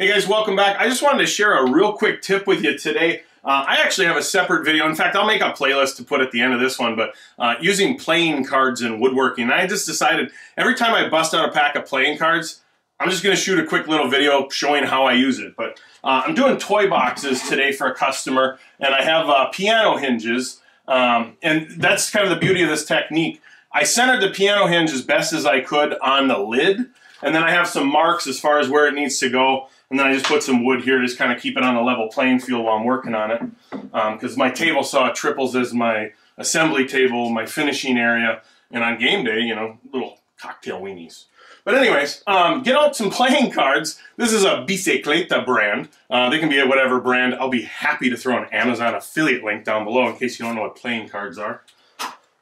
Hey guys, welcome back. I just wanted to share a real quick tip with you today. Uh, I actually have a separate video. In fact, I'll make a playlist to put at the end of this one, but uh, using playing cards in woodworking. I just decided every time I bust out a pack of playing cards, I'm just going to shoot a quick little video showing how I use it. But uh, I'm doing toy boxes today for a customer, and I have uh, piano hinges, um, and that's kind of the beauty of this technique. I centered the piano hinge as best as I could on the lid, and then I have some marks as far as where it needs to go. And then I just put some wood here, just kind of keep it on a level playing field while I'm working on it. Because um, my table saw triples as my assembly table, my finishing area, and on game day, you know, little cocktail weenies. But anyways, um, get out some playing cards. This is a Bicycle brand. Uh, they can be at whatever brand. I'll be happy to throw an Amazon affiliate link down below in case you don't know what playing cards are.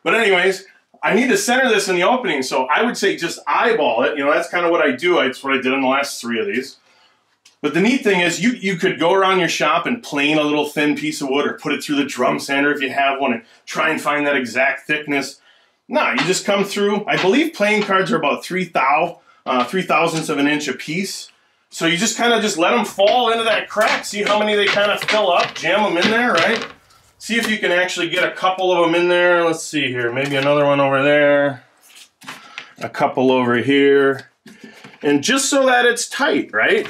But anyways, I need to center this in the opening, so I would say just eyeball it. You know, that's kind of what I do. It's what I did in the last three of these. But the neat thing is you, you could go around your shop and plane a little thin piece of wood or put it through the drum sander if you have one and try and find that exact thickness. No, you just come through. I believe playing cards are about three thou, uh, three thousandths of an inch a piece. So you just kind of just let them fall into that crack. See how many they kind of fill up. Jam them in there, right? See if you can actually get a couple of them in there. Let's see here. Maybe another one over there. A couple over here. And just so that it's tight, right?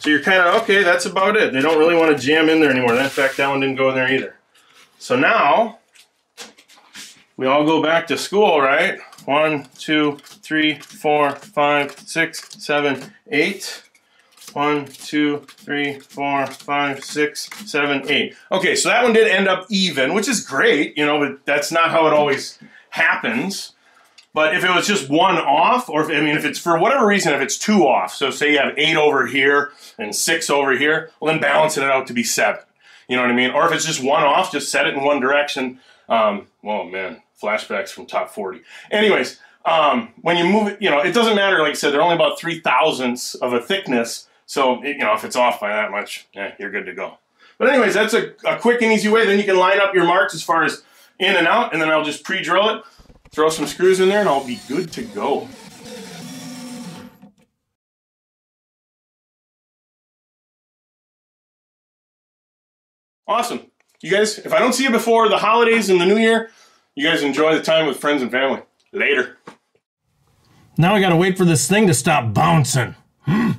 So you're kind of, okay, that's about it. They don't really want to jam in there anymore. In fact, that one didn't go in there either. So now, we all go back to school, right? One, two, three, four, five, six, seven, eight. One, two, three, four, five, six, seven, eight. Okay, so that one did end up even, which is great, you know, but that's not how it always happens. But if it was just one off, or if, I mean, if it's for whatever reason, if it's two off, so say you have eight over here and six over here, well then balancing it out to be seven. You know what I mean? Or if it's just one off, just set it in one direction. Um, oh man, flashbacks from top 40. Anyways, um, when you move it, you know, it doesn't matter. Like I said, they're only about three thousandths of a thickness. So, you know, if it's off by that much, yeah, you're good to go. But anyways, that's a, a quick and easy way. Then you can line up your marks as far as in and out, and then I'll just pre-drill it Throw some screws in there and I'll be good to go. Awesome. You guys, if I don't see you before the holidays and the new year, you guys enjoy the time with friends and family. Later. Now I gotta wait for this thing to stop bouncing. Hmm.